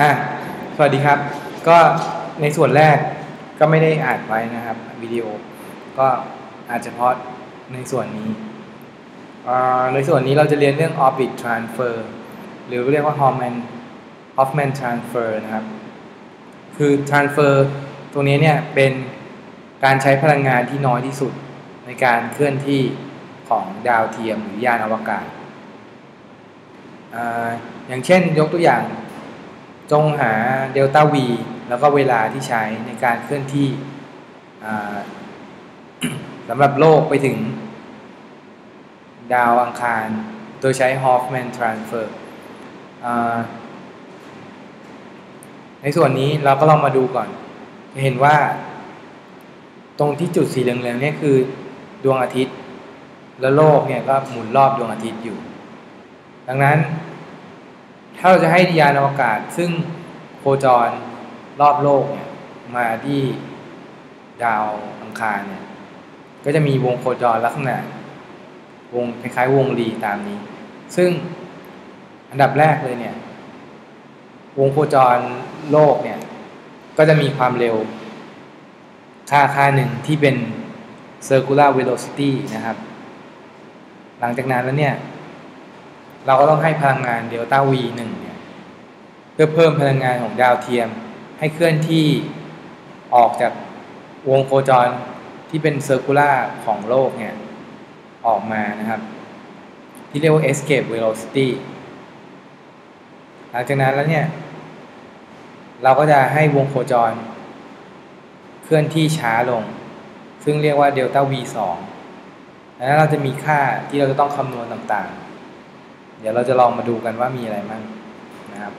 อะสวัสดีครับ ก็ในส่วนแรกก็ไม่ได้อ่านไว้นะครับวิดีโอ ก็อาจจะเพาะในส่วนนี้ ในส่วนนี้เราจะเรียนเรื่อง orbit transfer หรือเรียกว่า Hoffman Hoffman transfer นะครับ คือ transfer ตรงนี้เนี่ยเป็นการใช้พลังงานที่น้อยที่สุดในการเคลื่อนที่ของดาวเทียมหรือยานอวกาศออย่างเช่นยกตัวอย่าง จงหาเดลต้า v แล้วก็เวลาที่ใช้ในการเคลื่อนที่สำหรับโลกไปถึง ดาวอังคาร โดยใช้ Hoffman transfer ในส่วนนี้เราก็ลองมาดูก่อน จะเห็นว่า ตรงที่จุดสีเหลืองๆนี่คือดวงอาทิตย์ แล้วโลกเนี่ยก็หมุนรอบดวงอาทิตย์อยู่ ดังนั้น ถ้าเราจะให้ยานอวกาศ ซึ่งโคจรรอบโลกเนี่ยมาที่ดาวอังคารเนี่ยก็จะมีวงโคจรลักษณะวงคล้ายๆวงรีตามนี้ ซึ่งอันดับแรกเลยเนี่ยวงโคจรโลกเนี่ยก็จะมีความเร็วค่าค่าหนึ่งที่เป็น circular velocity นะครับ หลังจากนั้นแล้วเนี่ย เราก็ต้องให้พลังงานเดลต้า v 1เนี่ยเพื่อเพิ่มพลังงานของดาวเทียม ให้เคลื่อนที่ออกจากวงโคจรที่เป็นเซอร์คูล่าของโลกเนี่ยออกมานะครับ ที่เรียกว่า escape velocity หลังจากนั้นแล้วเนี่ย เราก็จะให้วงโคจร เคลื่อนที่ช้าลง ซึ่งเรียกว่าเดลต้า v 2แล้วเราจะมีค่าที่เราจะต้องคำนวณต่างๆ เดี๋ยวเราจะลองมาดูกันว่ามีอะไรบ้างนะครับ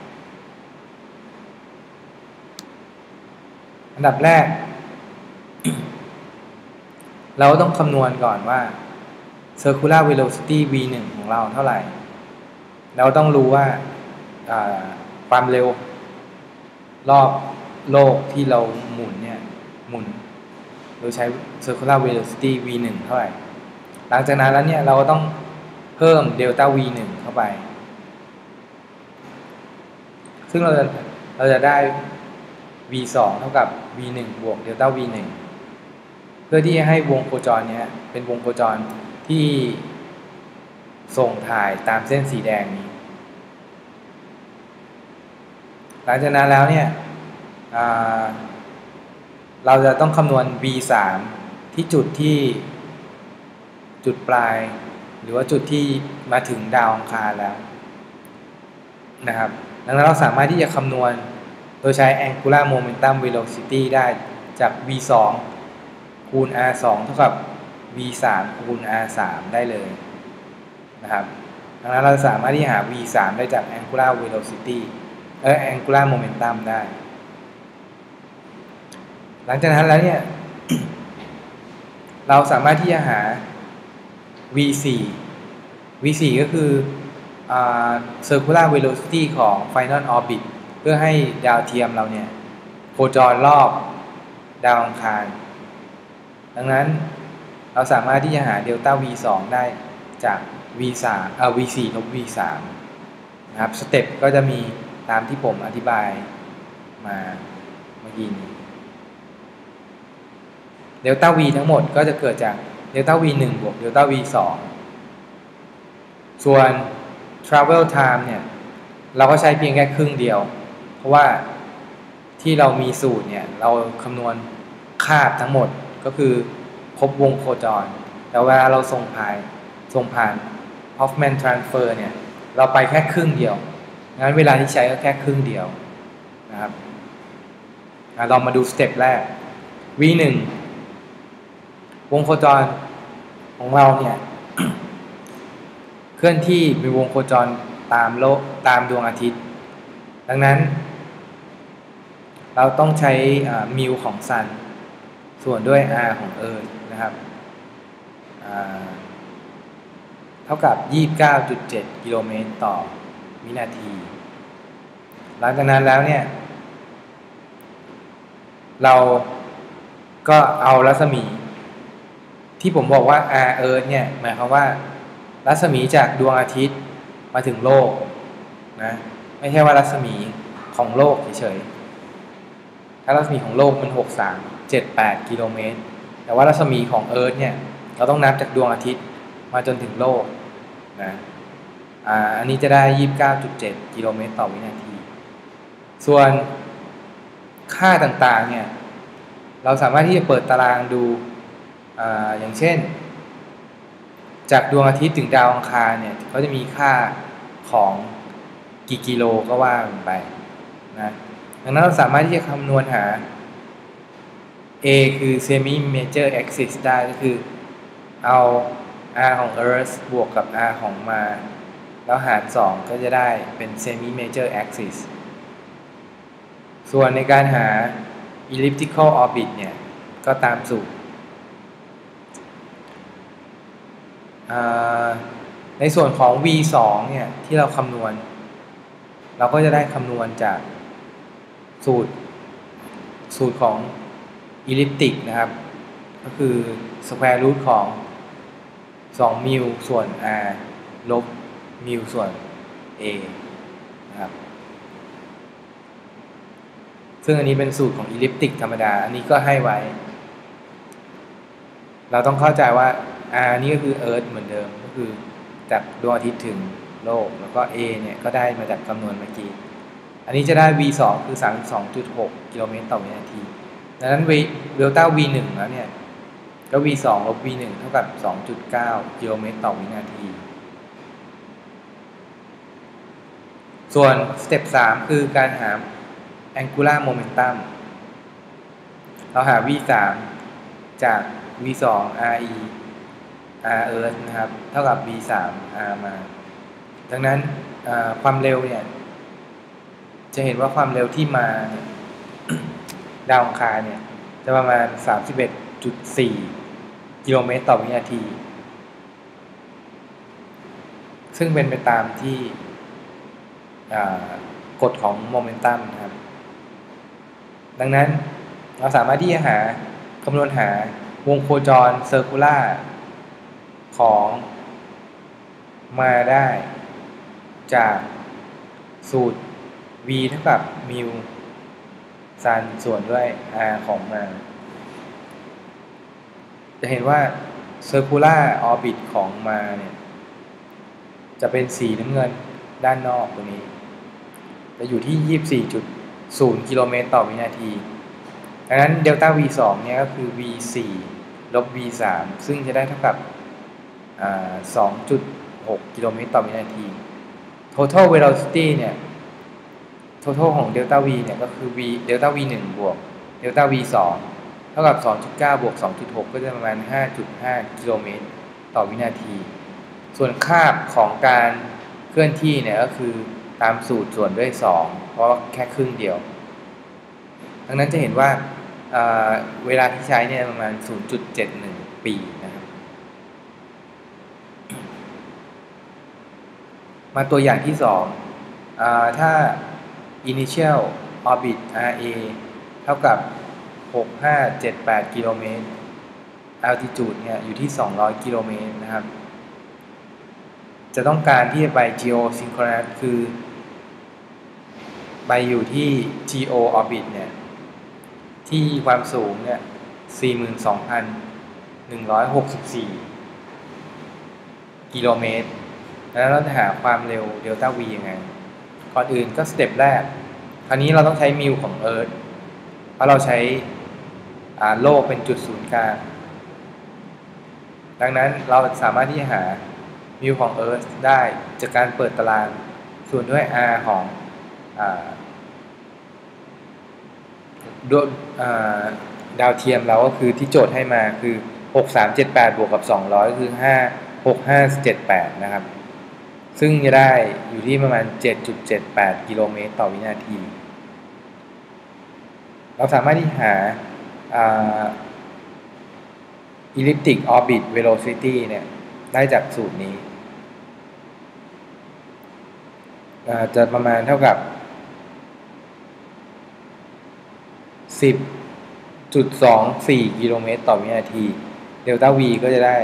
อันดับแรก เราต้องคำนวณก่อนว่า circular velocity v 1ของเราเท่าไหร่ เราต้องรู้ว่าความเร็ว รอบโลกที่เราหมุนเนี่ย หมุนโดยใช้ circular velocity v 1เท่าไหร่ หลังจากนั้นแล้วเนี่ยเราก็ต้อง เพิ่ม delta v 1เข้าไป ซึ่งเราจะเราจะได้ v 2เท่ากับ v 1บวก delta v 1พื่อที่จะให้วงโคจรเนี้ยเป็นวงโคจรที่ส่งถ่ายตามเส้นสีแดงนี้ หลังจากนั้นแล้วเนี่ยเราจะต้องคำนวณ v 3ที่จุดที่จุดปลาย หรือว่าจุดที่มาถึงดาวองคารแล้วนะครับดังนั้นเราสามารถที่จะคำนวณโดยใช้ angular momentum velocity ได้จาก v 2คูณ r 2เท่ากับ v 3คูณ r 3ได้เลยนะครับดังนั้นเราสามารถที่หา v 3ได้จาก angular velocity เออ angular momentum ได้ หลังจากนั้นแล้วเนี่ย เราสามารถที่จะหา v 4 v 4 ก็คือ circular velocity ของ final orbit เพื่อให้ดาวเทียมเราเนี่ยโคจรรอบดาวอังคาร ดังนั้นเราสามารถที่จะหาเดลต้า v 2 ได้จาก v 3 เอ่อ v 4 ลบ v 3 นะครับสเต็ปก็จะมีตามที่ผมอธิบายมาเมื่อกี้นี้เดลต้า v ทั้งหมดก็จะเกิดจาก เดลต้า v 1บวกเดลต้า v 2ส่วน travel time เนี่ย เราก็ใช้เพียงแค่ครึ่งเดียว เพราะว่าที่เรามีสูตรเนี่ย เราคำนวณคาบทั้งหมดก็คือครบวงโคจร แต่เวลาเราส่งผ่านส่งผ่าน Hoffman transfer เนี่ย เราไปแค่ครึ่งเดียว งั้นเวลาที่ใช้ก็แค่ครึ่งเดียวนะครับเรามาดูสเต็ปแรก v 1 วงโคจรของเราเนี่ยเคลื่อนที่มีวงโคจรตามโลกตามดวงอาทิตย์ ดังนั้น เราต้องใช้มิวของซันส่วนด้วย r ของ e นะครับเท่ากับ 29.7 กิโลเมตรต่อวินาที หลังจากนั้นแล้วเนี่ย เราก็เอารัศมี ที่ผมบอกว่า r e เนี่ยหมายความว่า รัศมีจากดวงอาทิตย์มาถึงโลกนะไม่ใช่ว่ารัศมีของโลกเฉยๆถ้ารัศมีของโลกมันหกสามเจ็ดแปดกิโลเมตร แต่ว่ารัศมีของเอิร์ธเนี่ยเราต้องนับจากดวงอาทิตย์มาจนถึงโลกนะอันนี้จะได้ยี่สิบเก้าจุดเจ็ดกิโลเมตรต่อวินาที ส่วนค่าต่างๆเนี่ยเราสามารถที่จะเปิดตารางดู อย่างเช่น จากดวงอาทิตย์ถึงดาวอังคารเนี่ยเขาจะมีค่าของกี่กิโลก็ว่าไปนะดังนั้นเราสามารถที่จะคำนวณหา A คือ semi major axis ได้ก็คือเอา r ของ Earth บวกกับ r ของมา แล้วหาร 2 ก็จะได้เป็น semi major axis ส่วนในการหา elliptical orbit เนี่ย ก็ตามสูตร ในส่วนของ v2 เนี่ยที่เราคำนวณ เราก็จะได้คำนวณจากสูตร สูตรของ elliptic นะครับ ก็คือ square root ของ2มิลส่วน r ลบมิลส่วน a นะครับ ซึ่งอันนี้เป็นสูตรของ elliptic ธรรมดา อันนี้ก็ให้ไว้ เราต้องเข้าใจว่า r นี่ก็คือ earth เหมือนเดิมก็คือจากดวงอาทิตย์ถึงโลก แล้วก็ a เนี่ยก็ได้มาจากคำนวณเมื่อกี้ อันนี้จะได้ v 2คือ 32.6 กิโลเมตรต่อวินาที ดังนั้นเดลต้า v 1แล้วเนี่ยก็ v 2ลบ v 1เท่ากับ 2.9 กิโลเมตรต่อวินาที ส่วนสเต็ป3คือการหา angular momentum เราหา v 3จาก v 2 re r earth นะครับ เท่ากับ v 3 r มา ดังนั้นความเร็วเนี่ย จะเห็นว่าความเร็วที่มาดาวอังคารเนี่ย จะประมาณ 31.4 กิโลเมตรต่อวินาที ซึ่งเป็นไปตามที่กฎของโมเมนตัมนะครับ ดังนั้นเราสามารถที่จะหาคำนวณหาวงโคจร circular ของมาได้จากสูตร v เท่ากับมิวซันส่วนด้วย r ของมา จะเห็นว่า circular orbit ของมาเนี่ยจะเป็นสีน้ำเงินด้านนอกตรงนี้ จะอยู่ที่ 24.0 กิโลเมตรต่อวินาทีดังนั้นเดลต้า v 2เนี่ยก็คือ v 4ลบ v 3ซึ่งจะได้เท่ากับ 2.6 กิโลเมตรต่อวินาที total velocity เนี่ย total ของเดลต้า v เนี่ยก็คือ v เดลต้า v 1บวกเดลต้า v 2เท่ากับ 2.9 บวก 2.6 ก็จะประมาณ 5.5 กิโลเมตรต่อวินาที ส่วนคาบของการเคลื่อนที่เนี่ยก็คือตามสูตรส่วนด้วย 2 เพราะแค่ครึ่งเดียว ดังนั้นจะเห็นว่าเวลาที่ใช้เนี่ยประมาณ 0.71 ปีนะครับ มาตัวอย่างที่2ถ้า initial orbit RA เท่ากับ 6578 กิโลเมตร altitude เนี่ยอยู่ที่ 200 กิโลเมตรนะครับ จะต้องการที่จะไป geosynchronous คือ ไปอยู่ที่ geo orbit เนี่ย ที่ความสูงเนี่ย 42,164 กิโลเมตร แล้วเราหาความเร็วเดลต้า v ยังไง ก่อนอื่นก็สเต็ปแรก คราวนี้เราต้องใช้มิวของเอิร์ธเพราะเราใช้โลกเป็นจุดศูนย์กลาง ดังนั้นเราสามารถที่จะหามิวของเอิร์ธได้จากการเปิดตารางส่วนด้วย r ของดาวเทียมเราก็คือที่โจทย์ให้มาคือ 6378 บวกกับ 200 คือ 5 6578 นะครับ ซึ่งจะได้อยู่ที่ประมาณ 7.78 กิโลเมตรต่อวินาที เราสามารถที่หา elliptic orbit velocity เนี่ยได้จากสูตรนี้ จะประมาณเท่ากับ 10.24 กิโลเมตรต่อวินาที เดลต้า v ก็จะได้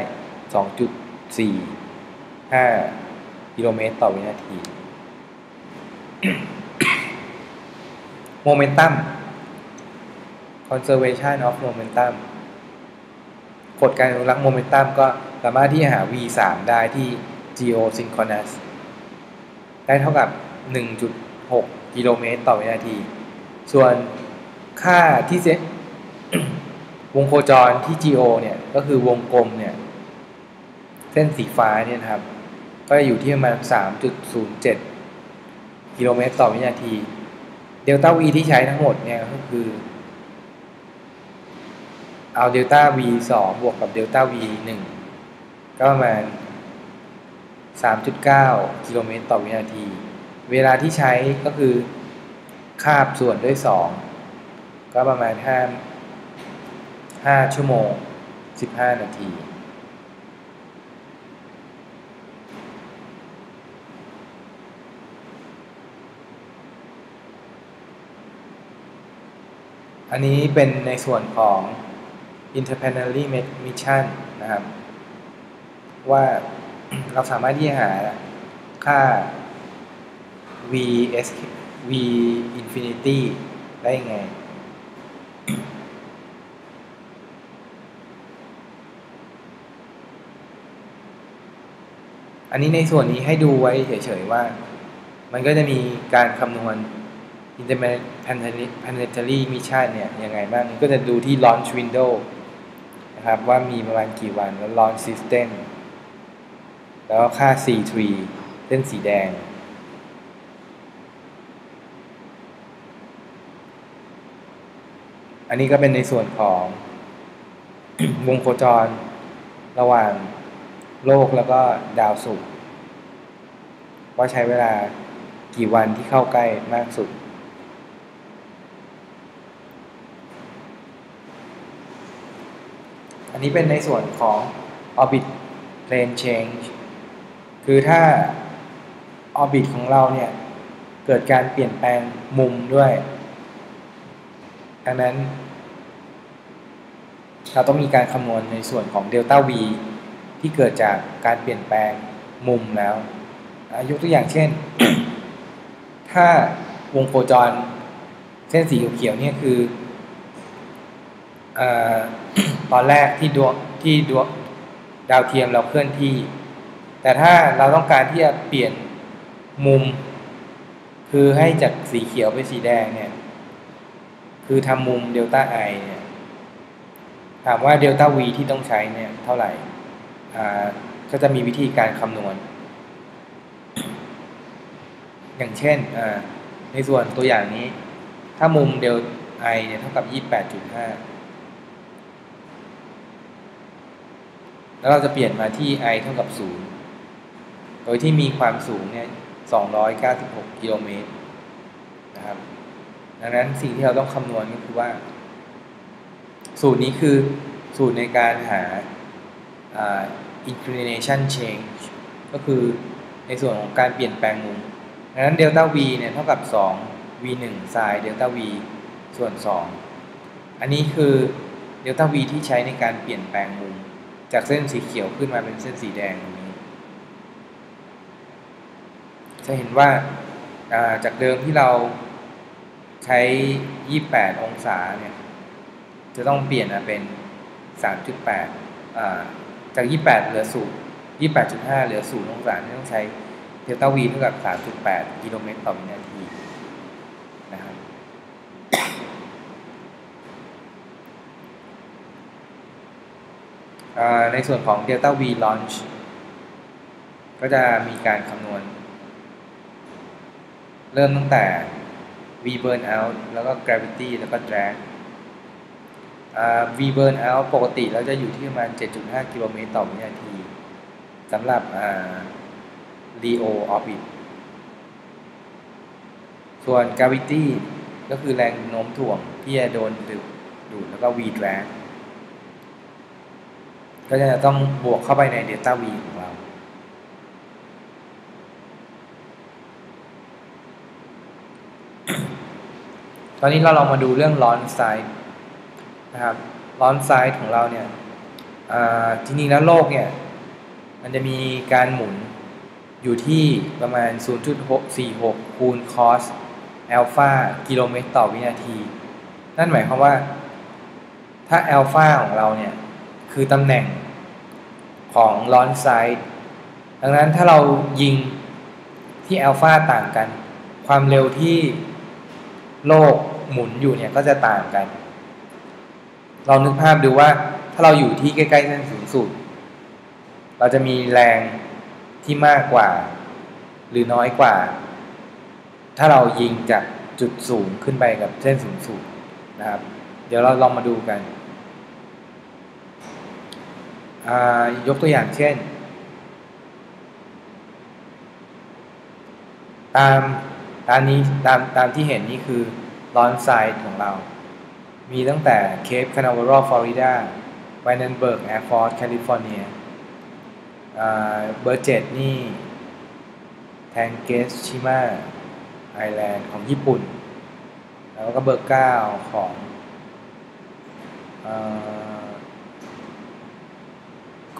2.45 กิโลเมตรต่อวินาที momentum conservation of momentum กฎการอนุรักษ์โมเมนตัมก็สามารถที่จะหา v 3ได้ที่ geosynchronous ได้เท่ากับ 1.6 กิโลเมตรต่อวินาที ส่วนค่าที่เซวงโคจรที่ geo เนี่ย ก็คือวงกลมเนี่ย เส้นสีฟ้าเนี่ยครับ ก็จะอยู่ที่ประมาณ 3.07 กิโลเมตรต่อวินาที เดลต้า v ที่ใช้ทั้งหมดเนี่ยก็คือ เอาเดลต้า v 2บวกกับเดลต้า v 1ก็ประมาณ 3.9 กิโลเมตรต่อวินาที เวลาที่ใช้ก็คือคาบส่วนด้วย 2 ก็ประมาณ 5 5 ชั่วโมง 15 นาที อันนี้เป็นในส่วนของ interplanetary mission นะครับ ว่าเราสามารถที่จะหาค่า v s v infinity ได้ยังไง อันนี้ในส่วนนี้ให้ดูไว้เฉยๆว่า มันก็จะมีการคำนวณ interplanetary mission เนี่ยยังไงบ้างก็จะดูที่ launch window นะครับว่ามีประมาณกี่วันแล้ว launch system แล้วค่า C3 เส้นสีแดง อันนี้ก็เป็นในส่วนของวงโคจรระหว่างโลกแล้วก็ดาวศุกร์ว่าใช้เวลากี่วันที่เข้าใกล้มากสุด นนี้เป็นในส่วนของ orbit plane change คือถ้า orbit ของเราเนี่ยเกิดการเปลี่ยนแปลงมุมด้วยดังนั้น เราต้องมีการคำนวณในส่วนของเดลต้า v ที่เกิดจากการเปลี่ยนแปลงมุมแล้ว ยกตัวอย่างเช่น ถ้าวงโคจรเส้นสีเขียวเนี่ยคืออ ตอนแรกที่ดวงที่ดวงดาวเทียมเราเคลื่อนที่ แต่ถ้าเราต้องการที่จะเปลี่ยนมุม คือให้จากสีเขียวไปสีแดงเนี่ยคือทำมุมเดลต้าไอเนี่ยถามว่าเดลต้าวีที่ต้องใช้เนี่ยเท่าไหร่ก็จะมีวิธีการคำนวณ อย่างเช่นในส่วนตัวอย่างนี้ ถ้ามุมเดลไอเนี่ยเท่ากับ 28.5 แล้วเราจะเปลี่ยนมาที่ i เท่ากับ 0 โดยที่มีความสูงเนี่ย 296 กิโลเมตรนะครับ ดังนั้นสิ่งที่เราต้องคำนวณก็คือว่า สูตรนี้คือสูตรในการหา inclination change ก็คือในส่วนของการเปลี่ยนแปลงมุมดังนั้นเดลต้า v เนี่ยเท่ากับ 2 v 1 sin เดลต้า v ส่วน 2 อันนี้คือเดลต้า v ที่ใช้ในการเปลี่ยนแปลงมุม จากเส้นสีเขียวขึ้นมาเป็นเส้นสีแดงตรงนี้ จะเห็นว่าจากเดิมที่เราใช้ 28 องศาเนี่ย จะต้องเปลี่ยนมาเป็น 3.8 จาก 28 เหลือศูนย์28.5 เหลือศูนย์องศาต้องใช้เดลต้า v เท่ากับ 3.8 กิโลเมตรต่อวินาทีนะครับ ในส่วนของ Delta V launch ก็จะมีการคำนวณ เริ่มตั้งแต่ V burn out แล้วก็ gravity แล้วก็ drag V burn out ปกติเราจะอยู่ที่ประมาณ 7.5 กิโลเมตรต่อวินาทีสำหรับ Leo orbit ส่วน gravity ก็คือแรงโน้มถ่วงที่จะโดนดูดแล้วก็ V drag ก็จะต้องบวกเข้าไปใน delta V ของเรา ตอนนี้เราลองมาดูเรื่อง launch side นะครับ launch side ของเราเนี่ยจริงๆแล้วโลกเนี่ย มันจะมีการหมุนอยู่ที่ประมาณ0.646 คูณ cos อัลฟากิโลเมตรต่อวินาที นั่นหมายความว่า ถ้าอัลฟาของเราเนี่ย คือตำแหน่งของลอนไซด์ดังนั้นถ้าเรายิงที่อัลฟาต่างกัน ความเร็วที่โลกหมุนอยู่เนี่ยก็จะต่างกัน เรานึกภาพดูว่าถ้าเราอยู่ที่ใกล้ๆเส้นศูนย์สูตรเราจะมีแรงที่มากกว่า หรือน้อยกว่า ถ้าเรายิงจากจุดสูงขึ้นไปกับเส้นศูนย์สูตรนะครับ เดี๋ยวเราลองมาดูกัน ยกตัวอย่างเช่น ตามตามนี้ตามตามที่เห็นนี่คือ launch site ของเรา มีตั้งแต่ Cape Canaveral ฟลอริดา Vandenberg Air Force แคลิฟอร์เนียเบอร์เจ็ดนี่ Tanegashima Island ของญี่ปุ่น แล้วก็เบอร์เก้าของ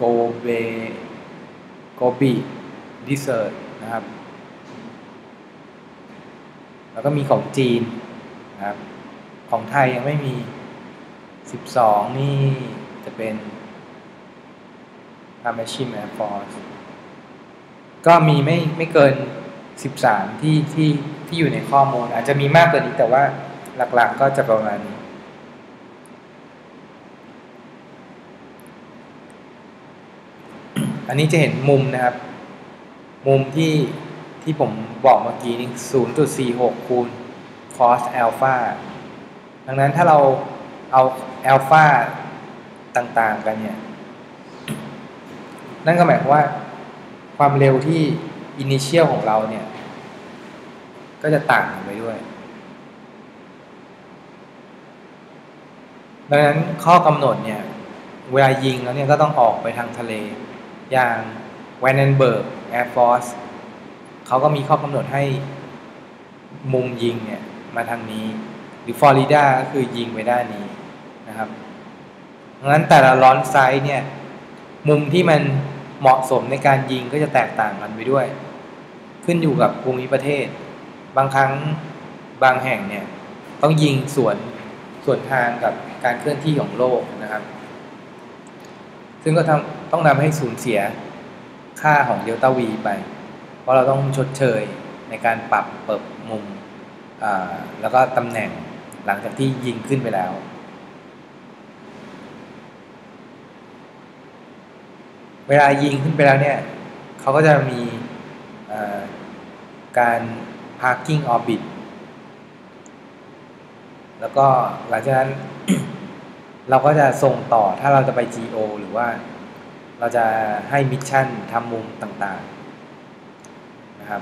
โกเบ Gobi Desert นะครับ แล้วก็มีของจีนนะครับ ของไทยยังไม่มี 12 นี่จะเป็นอามาชิมแอร์ฟอร์สก็มีไม่ไม่เกิน 13 ที่ที่ที่อยู่ในข้อมูล อาจจะมีมากกว่านี้แต่ว่าหลักๆก็จะประมาณนี้ อันนี้จะเห็นมุมนะครับ มุมที่ที่ผมบอกเมื่อกี้นี่0.46 คูณ cos alpha ดังนั้นถ้าเราเอา alpha ต่างๆกันเนี่ย นั่นก็หมายความว่าความเร็วที่ initial ของเราเนี่ย ก็จะต่างกันไปด้วย ดังนั้นข้อกำหนดเนี่ย เวลายิงแล้วเนี่ยก็ต้องออกไปทางทะเล อย่าง Vandenberg Air Force เขาก็มีข้อกำหนดให้มุมยิงเนี่ยมาทางนี้ หรือฟลอริดาก็คือยิงไปด้านนี้นะครับดังนั้นแต่ละร้อนไซส์เนี่ยมุมที่มันเหมาะสมในการยิงก็จะแตกต่างกันไปด้วย ขึ้นอยู่กับภูมิประเทศ บางครั้งบางแห่งเนี่ยต้องยิงสวนส่วนทางกับการเคลื่อนที่ของโลกนะครับ ซึ่งก็ทำต้องนำให้สูญเสียค่าของเดลต้าวีไป เพราะเราต้องชดเชยในการปรับเปิดมุม แล้วก็ตำแหน่งหลังจากที่ยิงขึ้นไปแล้ว เวลายิงขึ้นไปแล้วเนี่ยเขาก็จะมีการ parking orbit แล้วก็หลังจากนั้น เราก็จะส่งต่อถ้าเราจะไป GO หรือว่าเราจะให้ mission ทำมุมต่างๆนะครับ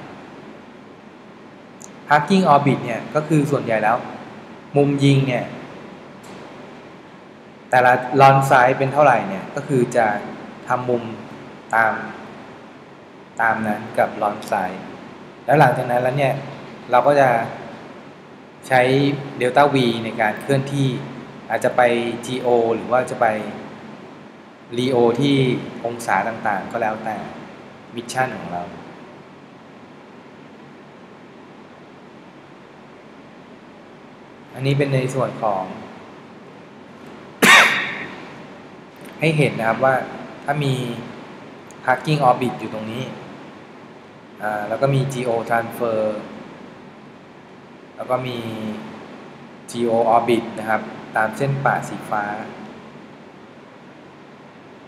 parking orbit เนี่ยก็คือส่วนใหญ่แล้ว มุมยิงเนี่ย แต่ละ launch site เป็นเท่าไหร่เนี่ย ก็คือจะทำมุมตามตามนั้นกับ launch site แล้วหลังจากนั้นแล้วเนี่ย เราก็จะใช้ delta V ในการเคลื่อนที่ อาจจะไป GO หรือว่าจะไปรีโอที่องศาต่างๆ ก็แล้วแต่มิชชั่นของเรา อันนี้เป็นในส่วนของ ให้เห็นนะครับว่าถ้ามี parking orbit อยู่ตรงนี้ แล้วก็มี geo transfer แล้วก็มี geo orbit นะครับ ตามเส้นป่าสีฟ้า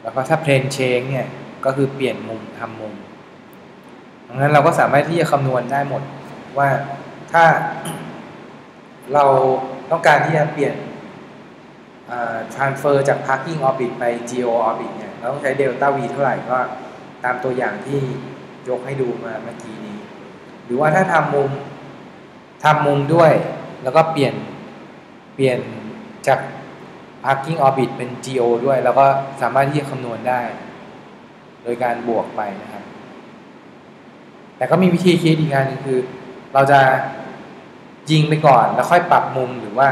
แล้วก็ถ้าเพลนเชงเนี่ยก็คือเปลี่ยนมุมทำมุมดังนั้นเราก็สามารถที่จะคำนวณได้หมดว่าถ้าเราต้องการที่จะเปลี่ยน transfer จาก parking orbit ไป geo orbit เนี่ย เราต้องใช้ delta v เท่าไหร่ก็ตามตัวอย่างที่ยกให้ดูมาเมื่อกี้นี้ หรือว่าถ้าทำมุมทำมุมด้วย แล้วก็เปลี่ยนเปลี่ยน จาก parking orbit เป็น G.O. ด้วย แล้วก็สามารถที่จะคำนวณได้ โดยการบวกไปนะครับ แต่ก็มีวิธีคิดอีกงานนึงคือ เราจะยิงไปก่อน แล้วค่อยปรับมุมหรือว่า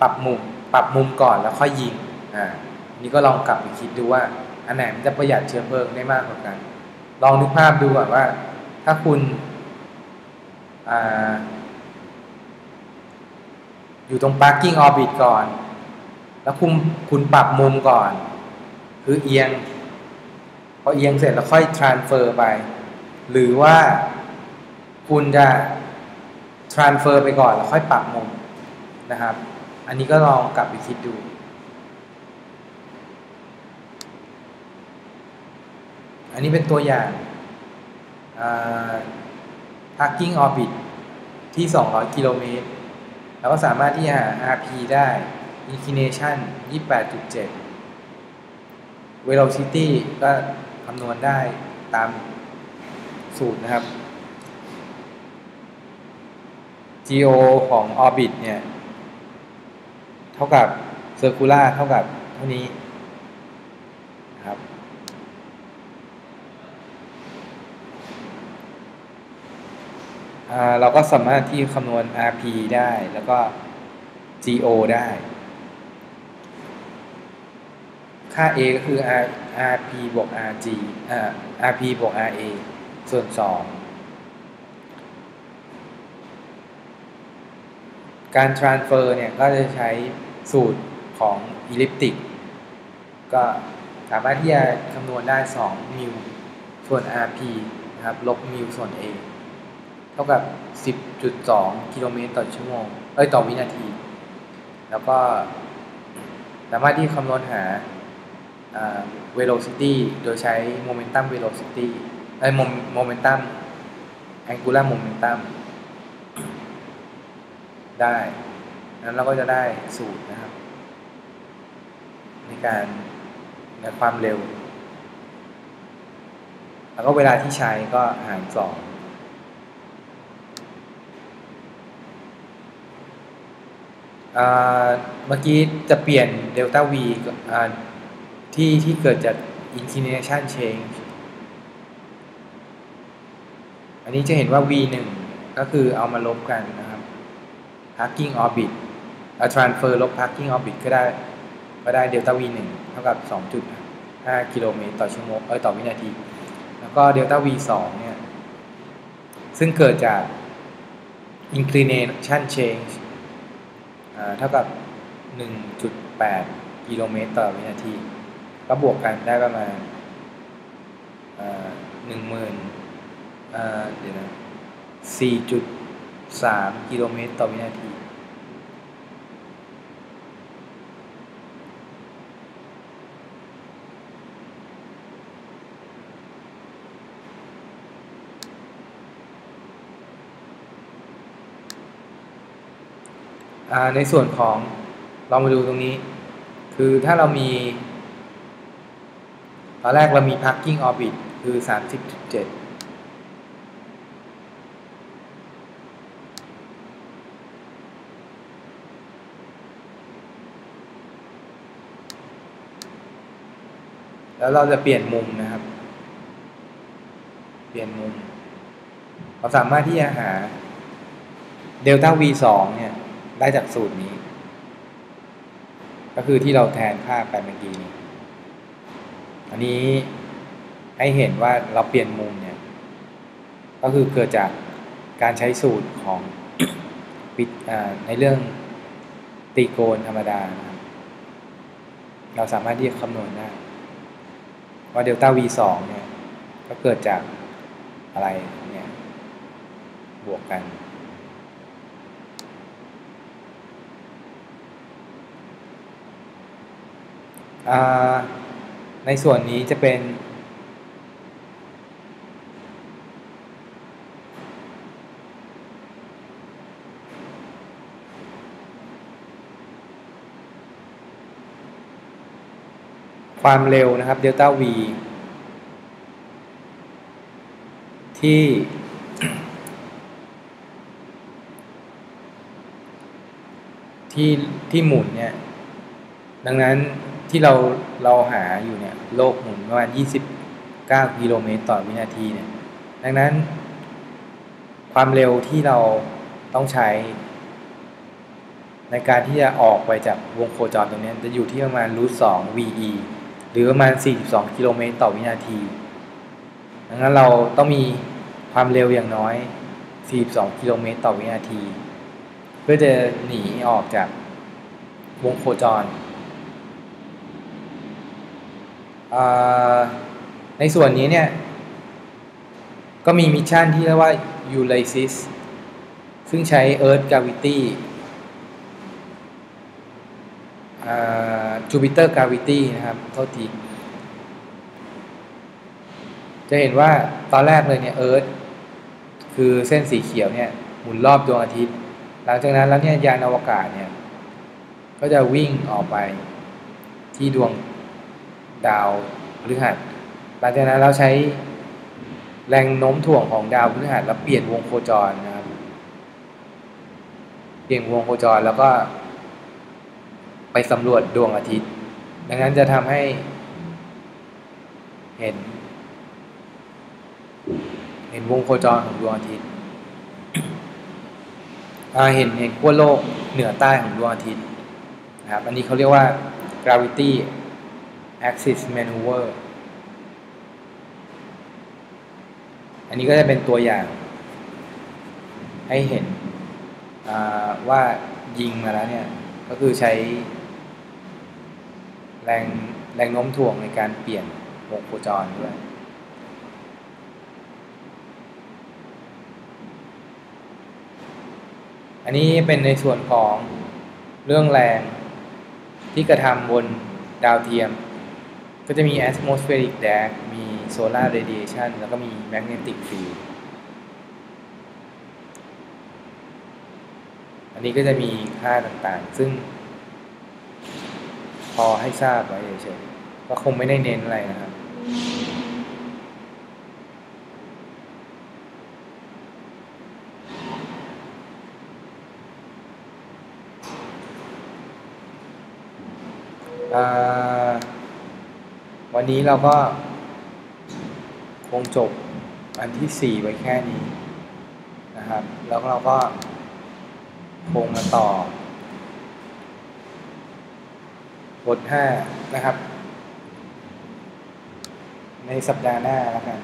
ปรับมุม ปรับมุมก่อนแล้วค่อยยิงอ่านี่ก็ลองกลับไปคิดดูว่า อันไหนมันจะประหยัดเชื้อเพลิงได้มากกว่ากัน ลองนึกภาพดูก่อนว่า ถ้าคุณ อยู่ตรง parking orbit ก่อน แล้วคุณคุณปรับมุมก่อน คือเอียง พอเอียงเสร็จแล้วค่อย transfer ไป หรือว่าคุณจะ transfer ไปก่อนแล้วค่อยปรับมุมนะครับ อันนี้ก็ลองกลับไปคิดดูอันนี้เป็นตัวอย่าง parking orbit ที่ 200 กิโลเมตร เราก็สามารถที่จะหา RP ได้ inclination 28.7 velocity ก็คำนวณได้ตามสูตรนะครับ GO ของ orbit เนี่ย เท่ากับ circular เท่ากับเท่านี้นะครับ เราก็สามารถที่คำนวณ RP ได้แล้วก็ GO ได้ ค่า A ก็คือ R RP บวก RG อ่า RP บวก RA ส่วน 2 การ transfer เนี่ย ก็จะใช้สูตรของ elliptic ก็สามารถที่จะคำนวณได้ 2 มิลส่วน RP นะครับ ลบมิลส่วน A เท่ากับ 10.2 กิโลเมตรต่อชั่วโมง เอ้ย ต่อวินาที แล้วก็สามารถที่คำนวณหา velocity โดยใช้ momentum velocity ไอ้ momentum angular momentum ได้นั้นเราก็จะได้สูตรนะครับ ในการในความเร็ว แล้วก็เวลาที่ใช้ก็หารสอง เมื่อกี้จะเปลี่ยนเดลต้า v ที่ที่เกิดจาก inclination change อันนี้จะเห็นว่า v 1ก็คือเอามาลบกันนะครับ parking orbit เอา transfer ลบ parking orbit ก็ได้ก็ได้เดลต้า v 1เท่ากับ 2.5 กิโลเมตรต่อชั่วโมงเอ้ยต่อวินาที แล้วก็เดลต้า v 2เนี่ย ซึ่งเกิดจาก inclination change เท่ากับ 1.8 กิโลเมตรต่อวินาที ก็บวกกันได้ประมาณหนึ่งหมื่นเดี๋ยวนะ4.3 กิโลเมตรต่อวินาที ในส่วนของลองมาดูตรงนี้ คือถ้าเรามี ตอนแรกเรามี parking orbit คือ 30.7แล้วเราจะเปลี่ยนมุมนะครับ เปลี่ยนมุม เราสามารถที่จะหาเดลต้า v 2เนี่ย ได้จากสูตรนี้ ก็คือที่เราแทนค่าไปเมื่อกี้นี้อันนี้ให้เห็นว่าเราเปลี่ยนมุมเนี่ย ก็คือเกิดจากการใช้สูตรของในเรื่องตีโกนธรรมดานะครับเราสามารถที่จะคำนวณได้ว่าเดลต้า v 2เนี่ย ก็เกิดจากอะไรเนี่ย บวกกัน ในส่วนนี้จะเป็น ความเร็วนะครับเดลต้า v ที่ ที่ที่หมุนเนี่ย ดังนั้น ที่เราเราหาอยู่เนี่ยโลกหมุนประมาณ 29 กิโลเมตรต่อวินาทีเนี่ยดังนั้น ความเร็วที่เราต้องใช้ ในการที่จะออกไปจากวงโคจรตรงนี้จะอยู่ที่ประมาณ root สอง VE หรือประมาณ 42 กิโลเมตรต่อวินาที ดังนั้นเราต้องมีความเร็วอย่างน้อย 42 กิโลเมตรต่อวินาที เพื่อจะหนีออกจากวงโคจร ในส่วนนี้เนี่ย ก็มี mission ที่เรียกว่า Ulysses ซึ่งใช้ Earth Gravity Jupiter Gravity นะครับเท่าทีจะเห็นว่าตอนแรกเลยเนี่ย Earth คือเส้นสีเขียวเนี่ยหมุนรอบดวงอาทิตย์ หลังจากนั้นแล้วเนี่ยยานอวกาศเนี่ย ก็จะวิ่งออกไปที่ดวง ดาวพฤหัสหลังจากนั้นเราใช้แรงโน้มถ่วงของดาวพฤหัสแล้วเปลี่ยนวงโคจรนะครับ เปลี่ยนวงโคจรแล้วก็ ไปสำรวจดวงอาทิตย์ ดังนั้นจะทำให้ เห็น เห็นวงโคจรของดวงอาทิตย์เห็นเห็นขั้วโลกเหนือใต้ของดวงอาทิตย์นะครับ อันนี้เขาเรียกว่า gravity axis maneuver อันนี้ก็จะเป็นตัวอย่างให้เห็นว่ายิงมาแล้วเนี่ย ก็คือใช้ แรงแรงโน้มถ่วงในการเปลี่ยนวงโคจรด้วยอันนี้เป็นในส่วนของเรื่องแรงที่กระทำบนดาวเทียม ก็จะมี atmospheric drag มี solar radiation แล้วก็มี magnetic field อันนี้ก็จะมีค่าต่างๆ ซึ่ง พอให้ทราบไว้เฉยๆก็คงไม่ได้เน้นอะไรนะครับ วันนี้เราก็คงจบอันที่สี่ไว้แค่นี้นะครับ แล้วเราก็คงมาต่อบทห้านะครับ ในสัปดาห์หน้าแล้วกัน